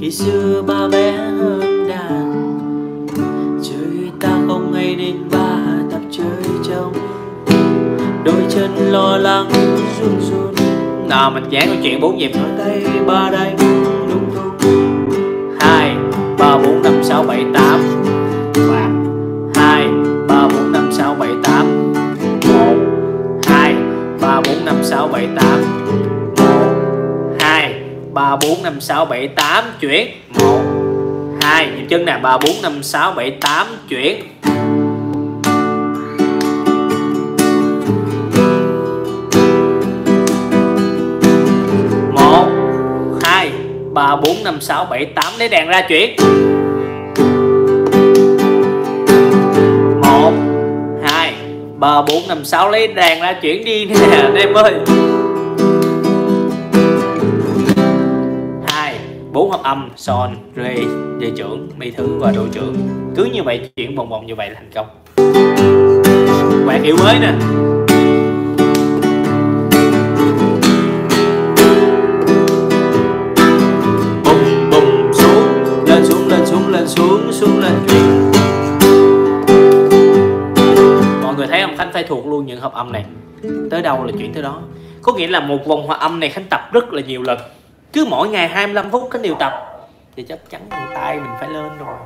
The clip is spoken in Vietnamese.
khi xưa ba bé hơn đàn chơi ta không hay nên ba tập chơi trong đôi chân lo lắng run run. Nào mình giảng câu chuyện bốn nhịp nói tay ba đây đúng đúng hai ba bốn năm sáu bảy tám. Và hai ba bốn năm sáu bảy tám. Một. Hai ba bốn năm sáu bảy tám một hai ba bốn năm sáu bảy tám chuyển. Một, hai, nhịp chân nè, ba bốn năm sáu bảy tám chuyển. Một, hai, ba bốn năm sáu bảy tám, lấy đèn ra chuyển. Một, hai, ba bốn năm sáu, lấy đèn ra chuyển đi nè em ơi. Bốn hợp âm, son rê dây trưởng, mi thứ và độ trưởng. Cứ như vậy chuyển vòng vòng như vậy là thành công. Quạt hiệu mới nè. Bùng bùng xuống, lên xuống lên xuống lên, xuống xuống, lên. Chuyển mọi người thấy không khánh phải thuộc luôn những hợp âm này. Tới đâu là chuyển tới đó. Có nghĩa là một vòng hòa âm này khánh tập rất là nhiều lần cứ mỗi ngày 25 phút cái điều tập, thì chắc chắn tay mình phải lên rồi.